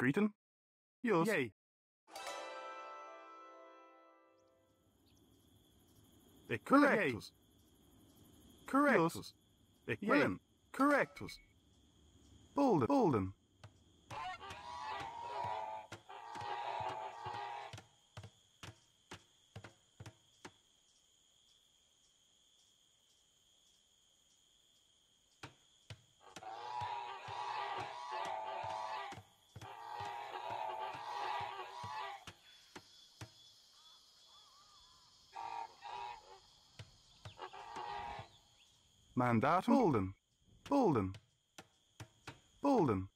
Greeting. Yos. Yay. Correctus. Correctus. Equilin. Correctus. Bolden. Bolden. Mandatum. Bolden. Bolden. Bolden.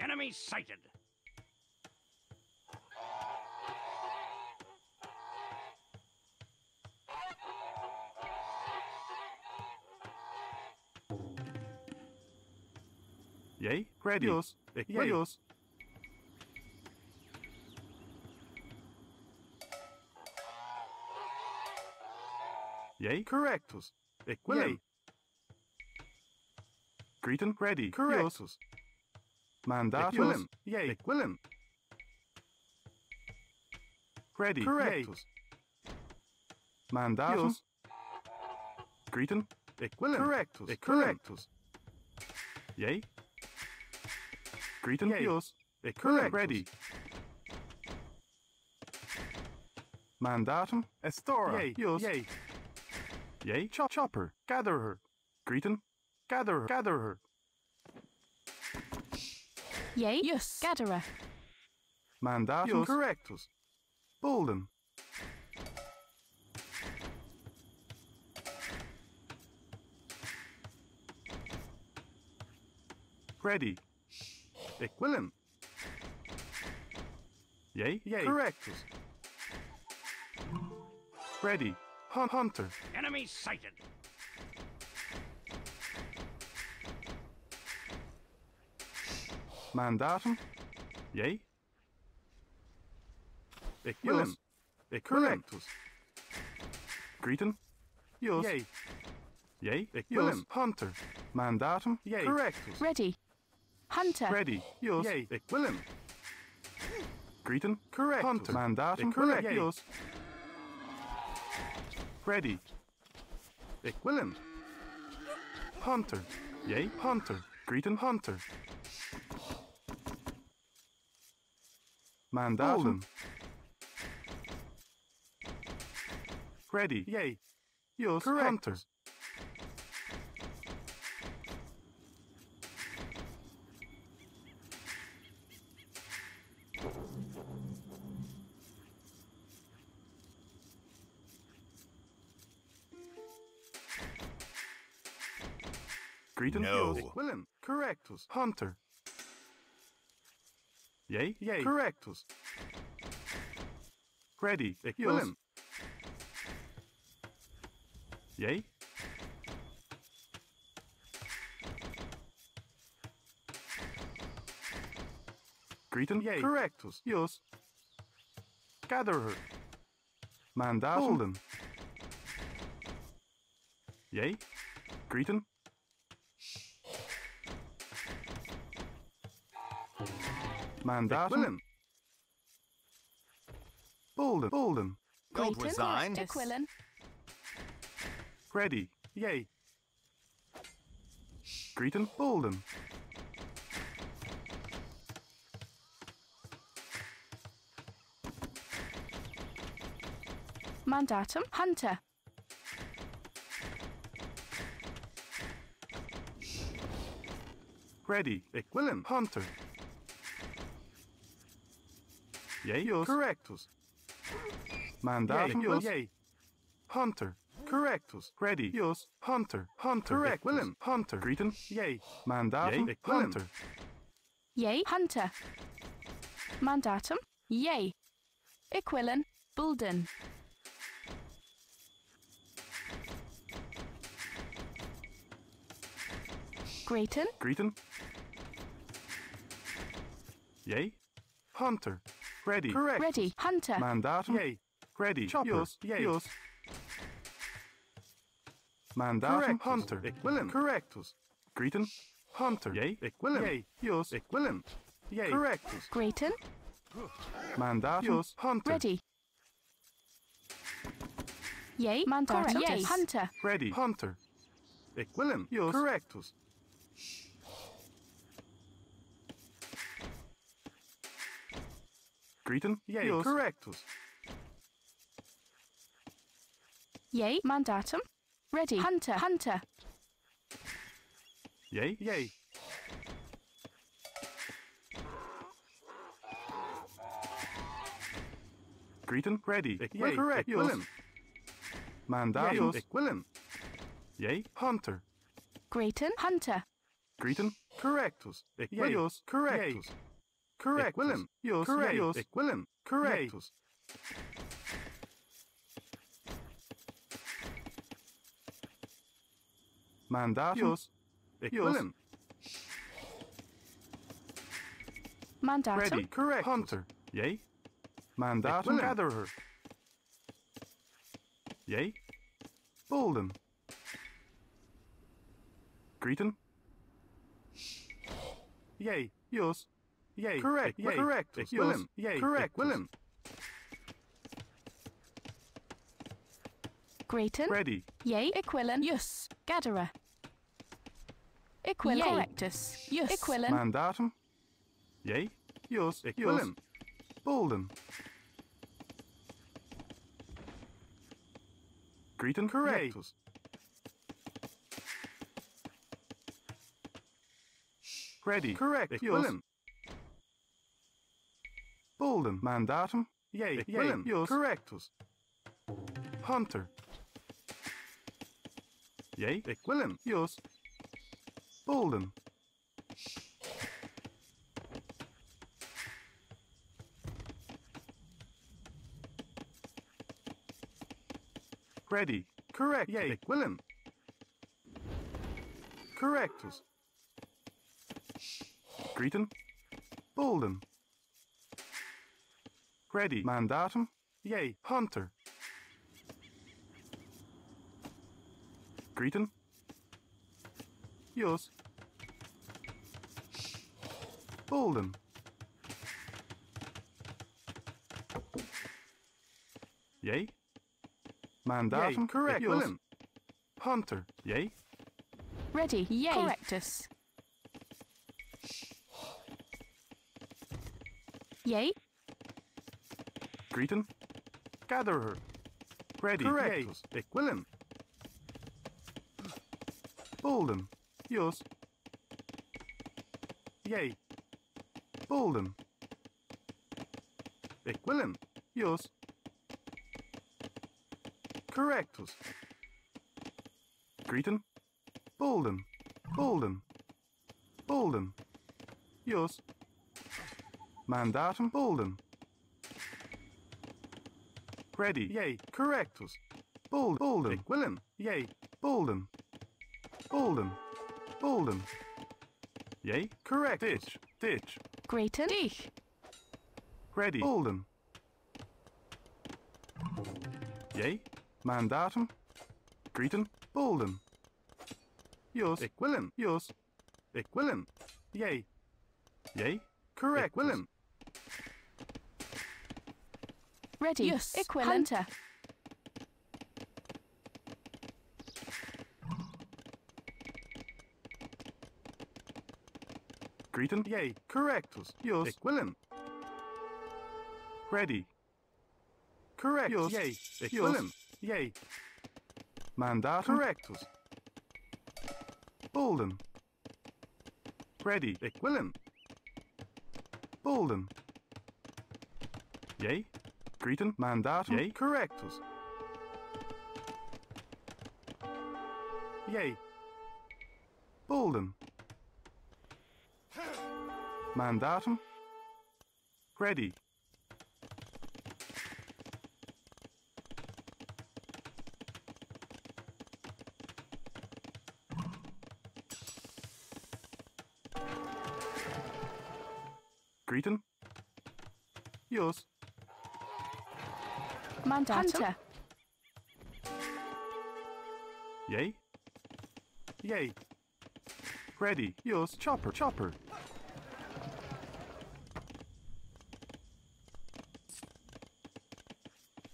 Enemy sighted. Yos. Equilin. Yos. Yay. Correctus. Yay. Greeting. Ready. Correctus. Mandatum. Equilin. Yay. Equilin. Ready. Correctus. Mandatum. Yos. Greeting. Equilin. Correctus. Correctus. Yay. Greeting. Yay. Yos. Correctus. Equilin. Ready. Mandatum. Estora. Yay. Yos. Yay. Yay. Chop chopper. Gather her. Greeting. Gather her. Gather her. Yay. Yes. Gatherer. Mandatum. Yos. Correctus. Bolden. Ready. Equilin. Yay. Yay. Correctus. Ready. Hunt hunter. Enemy sighted. Mandatum. Yay. Equilin. Yos. Equilin. Correctus. Greeting. Yos. Yay. Yay. Yos. Equilin. Hunter. Mandatum. Yay. Correctus. Ready. Hunter. Ready. Yos. Yay. Equilin. Greeting. Correct. Hunter. Mandatum. Correct. Correct. Yos. Ready. Equilin. Hunter. Yay. Hunter. Greeting. Hunter. Mandatum. Bolden. Ready. Yay. Yos. Hunter. Correctus. Greeting. No. Equilin. Correctus. Hunter. Yay. Yay. Correctus. Ready. Equilin. Yay. Greeting. Yay. Correctus. Yos. Gather her. Mandat. Bolden. Yay. Greeting. Mandatum. Equilin. Bolden. Bolden. Don't resign. Equilin. Ready. Yay. Greeting. Bolden. Mandatum. Hunter. Ready. Equilin. Hunter. Yay. Yos. Correctus. Mandatum. Yay. Yos. Yay. Hunter. Correctus. Ready. Yos. Hunter. Hunter. Correctus. Equilin. Hunter. Greeting. Yay. Mandatum. Yay. Hunter. Yay. Hunter. Mandatum. Yay. Equilin. Bulden. Grayton, Greeton. Yay. Hunter. Ready. Correct. ready. Hunter, Mandatum. Yay. Ready. Chopper. Yours. Yay. Yours. Mandatum. Correctus. Hunter. Willem. Correctus. Greeton. Hunter. Yay. Willem. Yay. Yours. Willem. Yay. Correctus. Grayton, Mandatum. Yours. Hunter. ready. Yay, Mandatum, yay, Hunter, Ready. Hunter. Willem. Yours. Correctus. Greeton. Yay. Yours. Correctus. yay, Mandatum, ready. Hunter, Hunter, Yay. Yay. Greeton. Ready. Yay. Correct. Yours. Willem. Mandatum. Yours. Willem. Yay. Hunter. Grayton, Hunter, Greeton. Correctus. Yay. Yours. Correctus. Correct. Willem. Yours. Correct. Yours. Willem. Correctus. Mandatum. Yours. Yours. Willem. Mandatum, Ready. Correct. Hunter. Yay. Mandatum. Gatherer. Yay. Bolden. Greeton. Yay. Yours. Yay. Correct. Yay. Correctus. Willem. Yay. Correctus. Willem. Grayton, Ready. yay, Equilin, Yus. Gatherer, Equilin. Yay. Correctus. Yus. Equilin, Mandatum. Yay. Yours. Yours. Willem. Bolden. Greeton. Correctus. Ready. Correct. Yours. Bolden. Mandatum. Yay. Yay. Willem. Yours. Correctus. Hunter. Yay. Willem. Yours. Bolden. Ready. Correct. Yay. Willem. Correctus. Greeton. Bolden. Ready. Mandatum. Yay. Hunter. Greeton. Yours. Bolden. Yay. Mandatum. Yay. Correct. Yours. Willem. Hunter. Yay. ready, yay, Correctus. yay, Greeton. Gatherer. Ready. Correctus. Willem. Bolden. Yours. Yay. Bolden. Willem. Yours. Correctus. Greeton. Bolden. Bolden. Bolden. Yours. Mandatum. Bolden. Ready. Yay. Correctus. Bold. Bolden. Willem. Yay. Bolden. Bolden. Bolden. Yay. Correct. Ditch. Ditch. Grayton, Dich. Ready. Bolden. Yay. Mandatum. Greeton. Bolden. Yours. Willem. Yours. Willem. Yay. Yay. Correct. Willem. Ready, Yus. Equilin, Hunter. Greeton. Yay. Correctus. Yes. Willem. Ready. Correct. Yours. Yay. Yours. Willem. Yay. Mandatum. Correctus. Bolden. Ready. Willem. Bolden. Yay greeting, mandatum, yay, correctus. Yay. Bolden. Mandatum. Ready. Greeting. Yours. Mandatum. Hunter. Yay. Yay. Ready. Yus. Chopper. Chopper.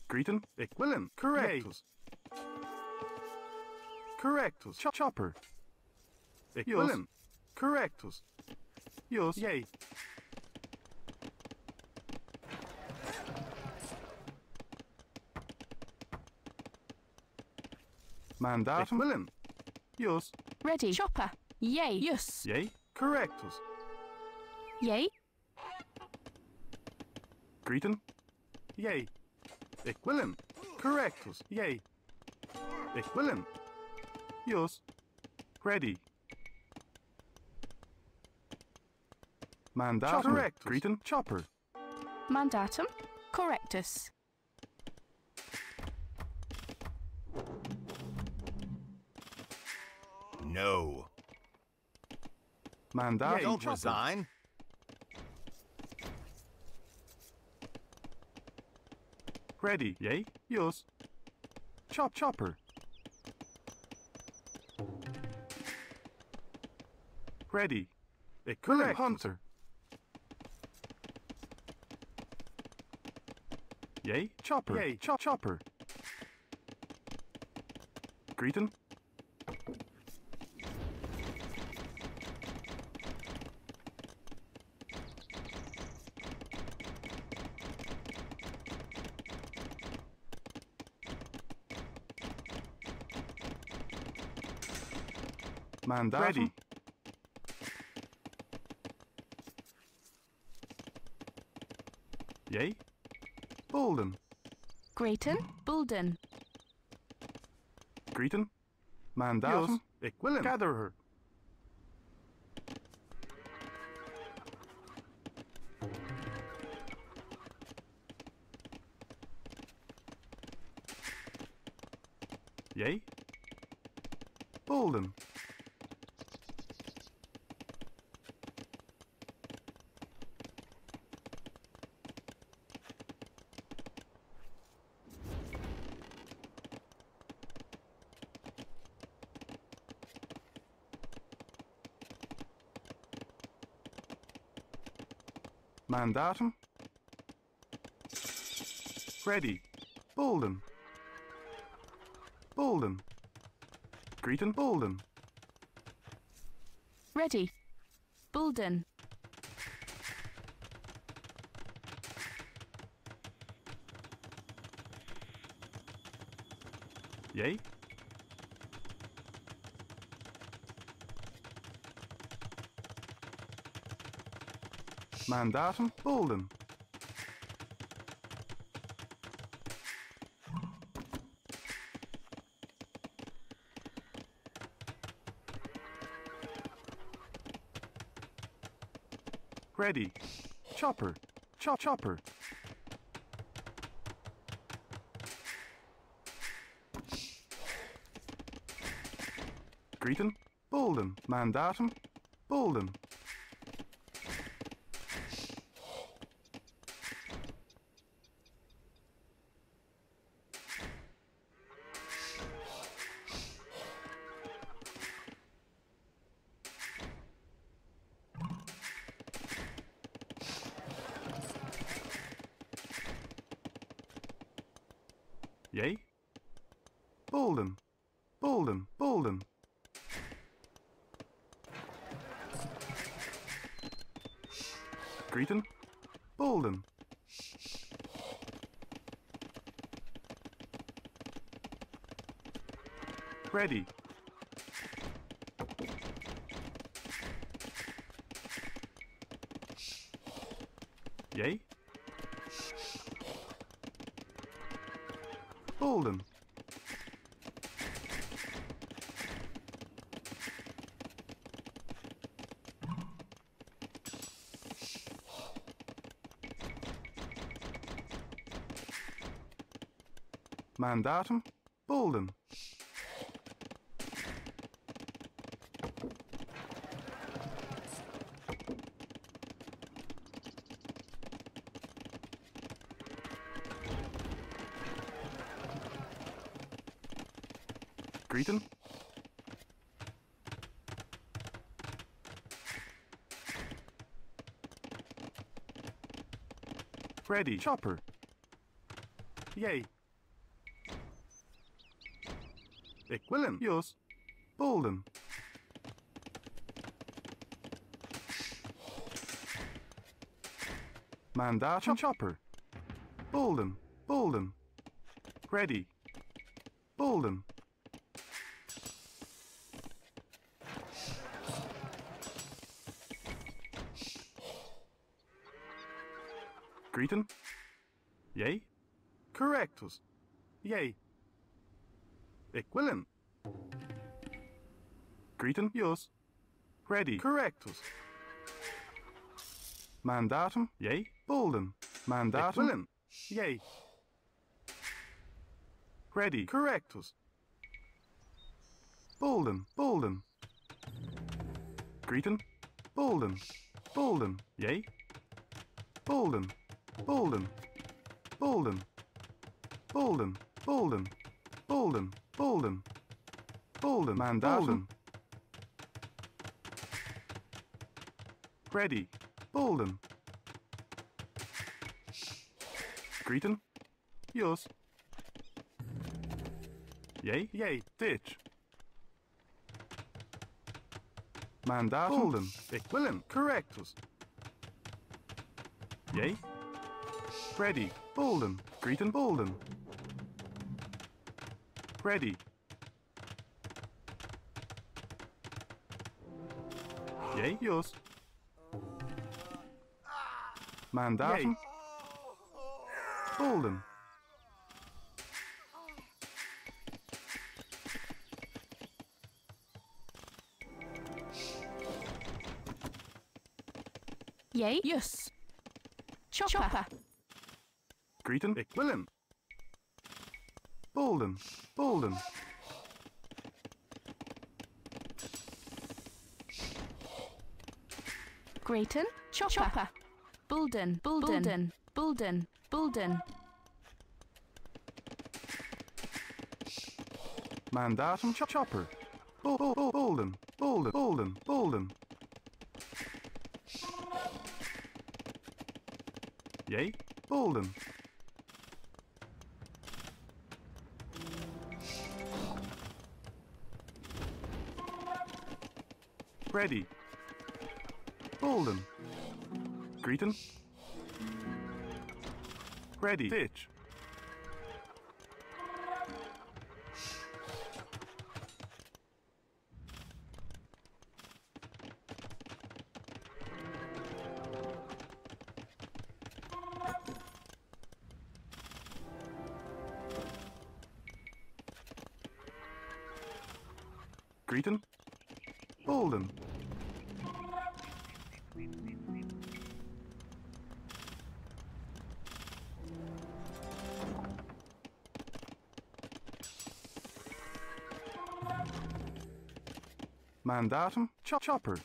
Greeting. Ik willen. Correctus. Correctus. Ch- chopper. Ik Yus. willen. Correctus. Yus. Yay. Mandatum. willen. Yus. Ready. Chopper. Yay. Yes. Yay. Correctus. Yay. Greeting. Yay. Ik willen. Correctus. Yay. Ik willen. Yus. Ready. Mandatum. Correctus. Greeting. Chopper. Mandatum. Correctus. No. Mandatum. Don't resign. Ready. Yay. Yus. Chop chopper. Ready. Willen. correctus. Hunter. Yay. Chopper. Yay. Chop chopper. Greeting. Mandatum. Ready. Yay. Bolden. Grayton. Bolden. Greeting. Mandatum. Yus. Ik willen. Gather her. Yay. Bolden. Mandatum. Ready. Bolden. Bolden. Greeting Bolden. Ready. Bulden. Yay. Mandatum Bolden. Ready. Chopper. Chop chopper. Greeting. Bolden. Mandatum. Bolden. Yay. Bolden. Bolden. Bolden. Greeting. Bolden. Ready. Yay. Bolden. Mandatum. Bolden. Greeton. Ready. Chopper. Yay. Ik Willem. Jos. Bolden. Mandatum. Chop Chopper. Bolden. Bolden. Ready. Bolden. Greeton. Yay. Correctus. Yay. Willem. Greeton. Jos. Ready. Correctus. Mandatum. Yay. Bolden. Mandatum. Willem. Yay. Ready. Correctus. Bolden. Bolden. Greeton. Bolden. Bolden. Yay. Bolden. Bolden. Bolden. Bolden. Bolden. Bolden. Bolden. Bolden. Mandatum. Ready. Bolden. Greeting, yours. Yay, yay, ditch. Mandatum. Bolden. Ik. Correctus. Yay. Ready. Ball. Greet and ball. Ready. Yay, yours. Mandarin. down. Yay. Yes. Chopper. Chopper. Greeting. Ik. Willem. Bolden. Bolden. Greaton, Chopper, Chopper. Bulden, Bulden, Bulden, Bulden, Mandatum ch Chopper, Bul Bul Bul Bulden, Yay, Bulden. ready. Pull them. Greet them. Ready. Ditch. Greet them. Pull them. mandatum cho chopper.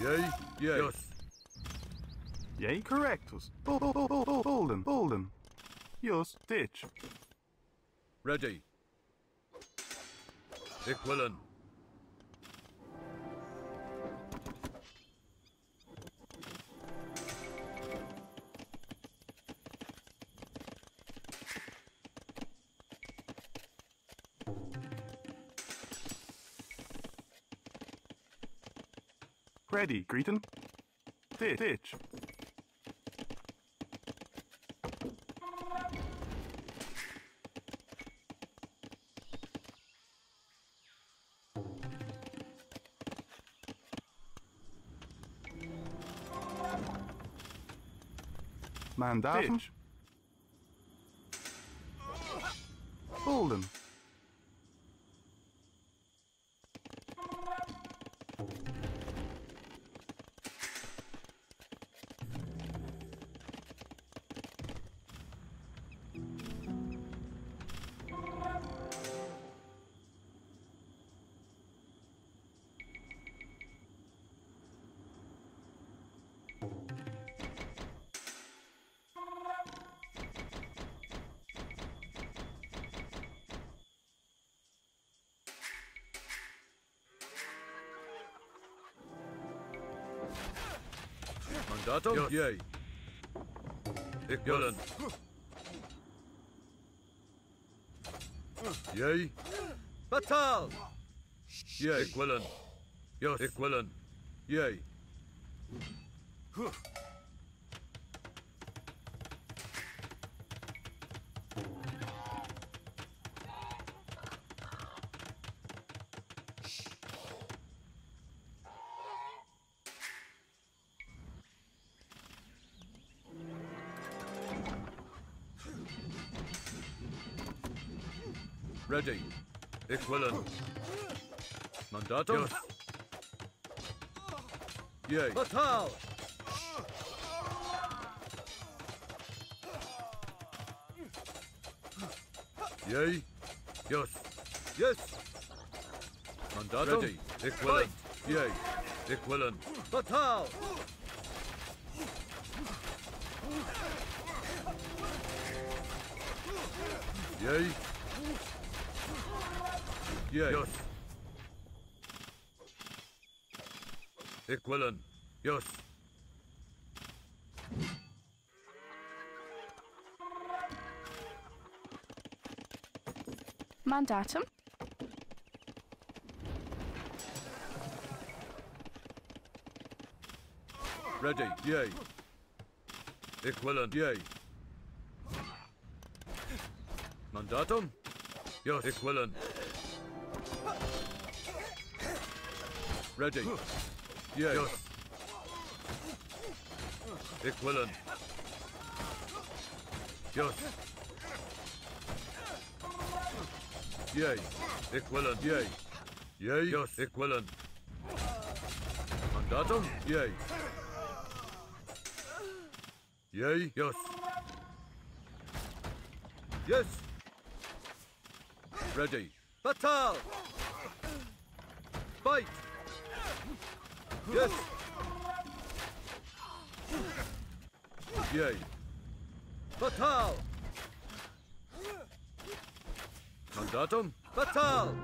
Yay, yay. Yes. Yay, correctus. Bolden, bolden. Yes, ditch. Ready. Equilin. ready, Cretan. Th Thitch. Maandavond. Holden. Mandatum? Yes. Yay. Ik willen. Yay. Batal! Yay. Ik. Yes. Willen. Yay. Mandatum? Yes. Yay. Batal! Yay. Yes. Yes. Mandatum? Ready. Ik willen. Yay. Ik willen. Batal! Yay. Yay. Yes. Willen. Yes. Mandatum. Ready. Yay. Ik. Yay. Mandatum? Yes. Ik. Ready. Yes. Ik willen. Yes. Yay. Ik willen. Yay. Yay. Yes. Ik wil willen. Mandatum? Yay. Yay. Yes. Yes. Ready. Batal! Fight! Yes. Yay. Batal! Mandatum? Batal!